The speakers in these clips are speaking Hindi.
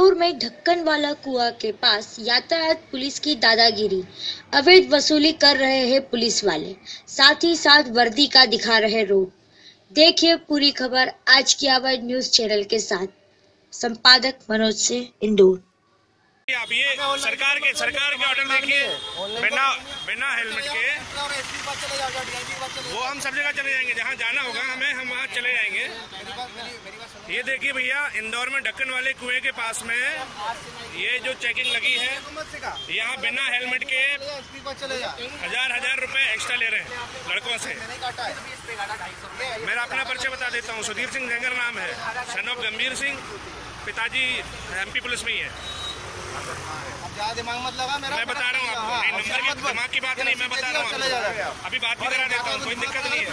इंदौर में ढक्कन वाला कुआ के पास यातायात पुलिस की दादागिरी। अवैध वसूली कर रहे हैं पुलिस वाले। साथ ही साथ वर्दी का दिखा रहे रोड देखिए पूरी खबर आज की आवाज़ न्यूज़ चैनल के साथ। संपादक मनोज से इंदौर। आप ये सरकार के सरकार के ऑर्डर देखिए बिना बिना हेलमेट के वो हम सब जगह चले जाएँगे। जहाँ जाना होगा, हमें हम वहाँ चले जाएँगे। ये देखिए भैया, इंदौर में ढक्कन वाले कुएँ के पास में ये जो चेकिंग लगी है, यहाँ बिना हेलमेट के हज़ार हज़ार रुपए एक्स्ट्रा ले रहे हैं लड़कों से। मेरा अपना परिचय बता देता हूँ। सुधीर सिंह जंगर नाम है। सन ऑफ़ गंभीर सिंह पिताजी एमपी पुलिस में ही है। दिमाग मैं बता रहा हूँ आपको नंबर की, दिमाग की बात नहीं, मैं बता रहा हूँ। अभी बात भी करा देता हूँ, कोई दिक्कत नहीं है।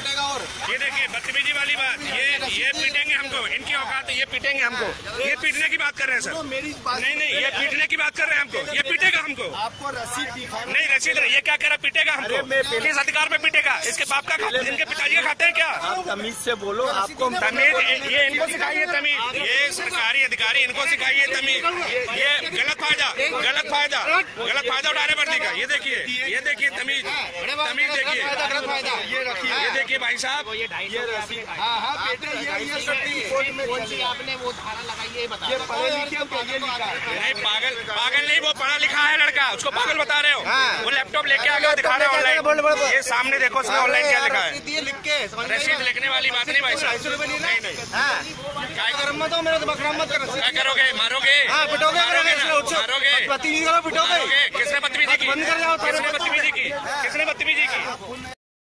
ये देखिए बदतमीजी वाली बात, ये ये पीटेंगे इनकी औकात है ये पीटेंगे हमको। ये पीटने की बात कर रहे हैं सर। मेरी बात नहीं नहीं ये पीटने की बात कर रहे हैं हमको। ये पीटेगा हमको। आपको रसीद नहीं रसीद ये क्या कह रहा है, पीटेगा हमको। किस अधिकार पे पीटेगा? इसके बाप का खाते इनके पिताजी का खाते हैं क्या? आप तमीज से बोलो आपको तमीज ये इनको सिखाइए तमीज। ये सरकारी अधिकारी इनको सिखाइए तमीज। ये गलत फ़ायदा गलत फ़ायदा गलत फ़ायदा उठाने पर का। ये देखिए ये देखिए तमीज। तमीज देखिए। देखिए भाई साहब। ये रसीद हाँ हाँ बेटे ये ये आपने वो धारा लगाई है बता ये पढ़े लिखे को लिखा नहीं पागल पागल नहीं वो पढ़ा लिखा है लड़का। उसको पागल बता रहे हो। वो लैपटॉप लेके आ गया दिखा रहे हो। ऑनलाइन ये सामने देखो उसने ऑनलाइन क्या लिखा है? रसीद ये लिख के रसीद लिखने वाली बात नहीं भाई साहब। नहीं नहीं। हाँ। हो करोगे? मारोगे? हाँ पिटोगे मारोगे अगर ना? ऐसे उठो। मारोगे? बदतमीजी करो पिटोगे। किसने बदतमीजी की? बंद कर जाओ, किसने बदतमीजी की? किसने बदतमीजी की?